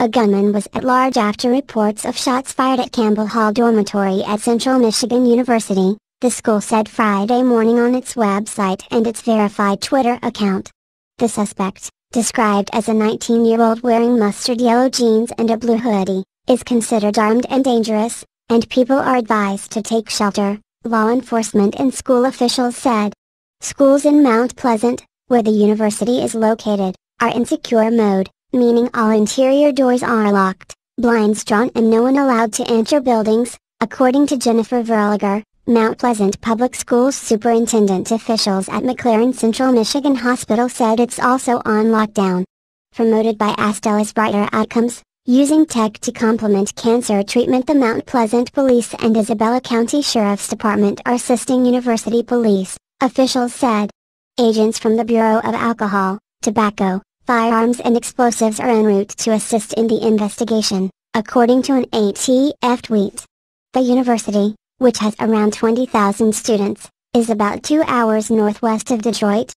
A gunman was at large after reports of shots fired at Campbell Hall Dormitory at Central Michigan University, the school said Friday morning on its website and its verified Twitter account. The suspect, described as a 19-year-old wearing mustard yellow jeans and a blue hoodie, is considered armed and dangerous, and people are advised to take shelter, law enforcement and school officials said. Schools in Mount Pleasant, where the university is located, are in secure mode, meaning all interior doors are locked, blinds drawn and no one allowed to enter buildings, according to Jennifer Verleger, Mount Pleasant Public Schools superintendent officials at McLaren Central Michigan Hospital said it's also on lockdown. Promoted by Astellas Brighter Outcomes, using tech to complement cancer treatment the Mount Pleasant Police and Isabella County Sheriff's Department are assisting university police, officials said. Agents from the Bureau of Alcohol, Tobacco, Firearms and explosives are en route to assist in the investigation, according to an ATF tweet. The university, which has around 20,000 students, is about two hours northwest of Detroit,